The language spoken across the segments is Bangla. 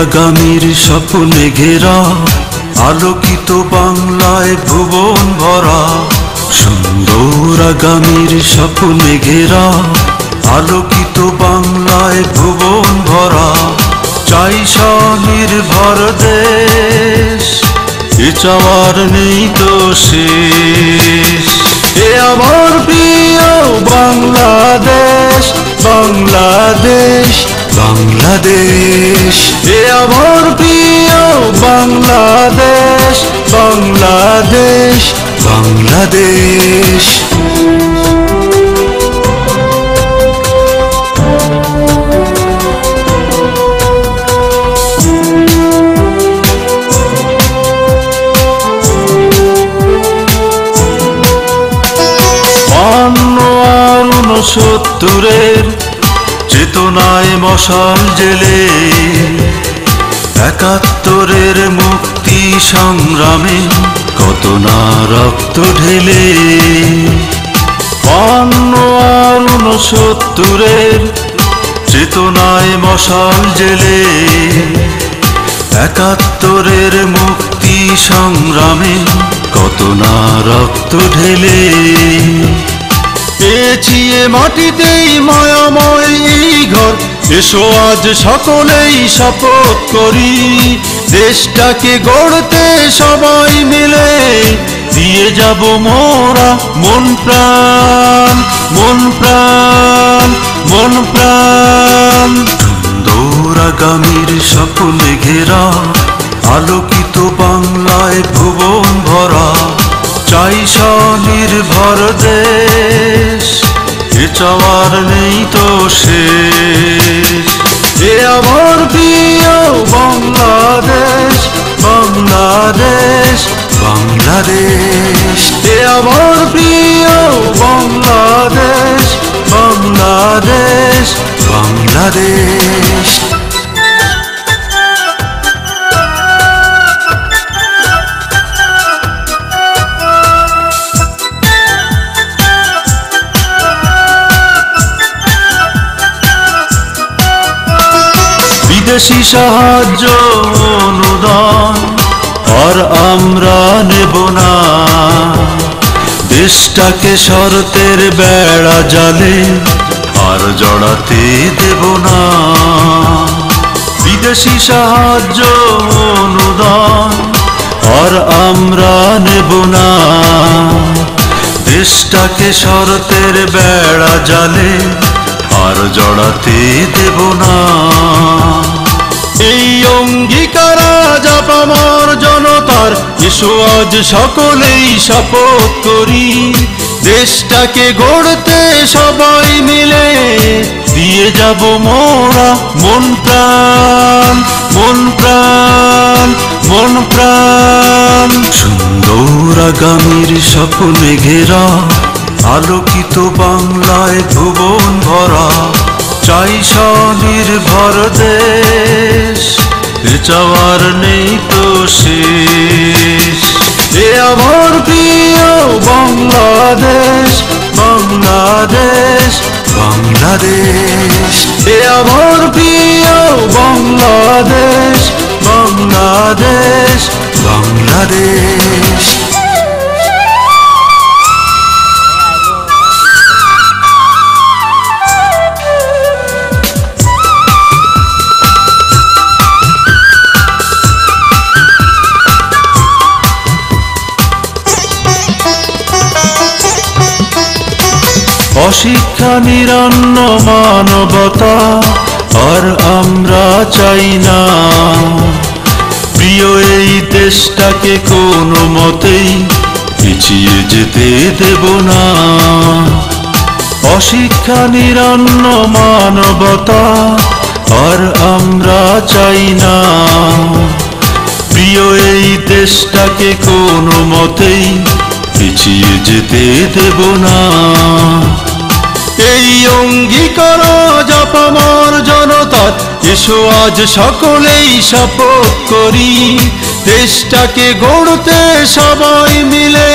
আগামীর স্বপ্নে ঘেরা আলোকিত বাংলায় ভুবন ভরা। সুন্দর আগামীর স্বপ্নে ঘেরা আলোকিত বাংলায় ভুবন ভরা। চাই স্বনির্ভর দেশ, এ চাওয়ার নেই তো শেষ। এ আমার প্রিয় বাংলাদেশ বাংলাদেশ বাংলাদেশ। বাংলাদেশ। উনসত্তরের চেতনায় মশাল জেলে। একাত্তরের মুক্তি সংগ্রামে কত না রক্ত ঢেলে। বান্ন আর উনসত্তরের চেতনায় মশাল জেলে। একাত্তরের মুক্তি সংগ্রামে কত না রক্ত ঢেলে। পেয়েছি এ মাটিতেই মায়াময় ঘর। এসো আজ সকলেই শপথ করি। দেশটাকে গড়তে সবাই মিলে দিয়ে যাব মোরা মন প্রাণ মন প্রাণ মন প্রাণ। আগামীর স্বপ্নে ঘেরা, আলোকিত বাংলায় ভুবন ভরা, চাই স্বনির্ভর দেশ। এ চাওয়ার নেই তো এ আমার প্রিয় বাংলাদেশ। বাংলাদেশ এ আমার প্রিয় বাংলাদেশ বাংলাদেশ বাংলাদেশ। বিদেশি সাহায্য অনুদান আর আমরা নেব না। দেশটাকে শরতের বেড়া জালে আর জড়াতে দেব না। বিদেশি সাহায্য, অনুদান আর আমরা নেব না। দেশটাকে শরতের বেড়া জালে আর জড়াতে দেব না। এই অঙ্গীকার জনতার এসো আজ সকলেই শপথ করি। দেশটাকে গড়তে সবাই মিলে দিয়ে যাব মোরা মন প্রাণ মন প্রাণ মন প্রাণ। সুন্দর আগামীর স্বপ্নে ঘেরা, আলোকিত বাংলায় ভুবন ভরা, চাই স্বনির্ভর দেশ চাওয়ার নেই তো শেষ। এ আমার প্রিয় বাংলাদেশ বাংলাদেশ বাংলাদেশ। এ আমার প্রিয় বাংলাদেশ বাংলাদেশ বাংলাদেশ। অশিক্ষা নিরন্ন মানবতা, আর আমরা চাই না। প্রিয়, এই দেশটাকে কোনো মতেই পিছিয়ে যেতে দেব না। অশিক্ষা নিরন্ন মানবতা, আর আমরা চাই না। প্রিয়, এই দেশটাকে কোনো মতেই পিছিয়ে যেতে দেব না। এই অঙ্গীকার জপ আমার জনতার এসো আজ সকলেই শপথ করি। দেশটাকে গড়তে সবাই মিলে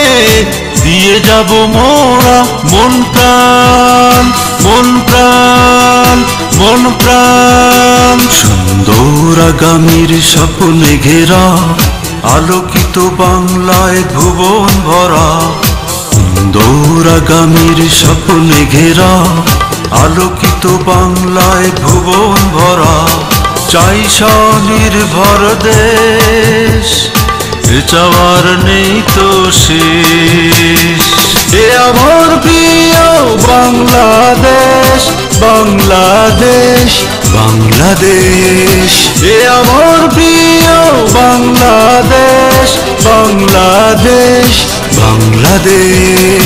দিয়ে যাব মোরা মন প্রাণ মন প্রাণ মন প্রাণ। সুন্দর আগামীর স্বপ্নে ঘেরা, আলোকিত বাংলায় ভুবন ভরা। সুন্দর আগামীর স্বপ্নে ঘেরা, আলোকিত বাংলায় ভুবন ভরা, চাই স্বনির্ভর দেশ, এ চাওয়ার নেই তো শেষ। এ আমার প্রিয় বাংলাদেশ বাংলাদেশ বাংলাদেশ। এ আমার প্রিয় বাংলাদেশ বাংলাদেশ বাংলাদেশ।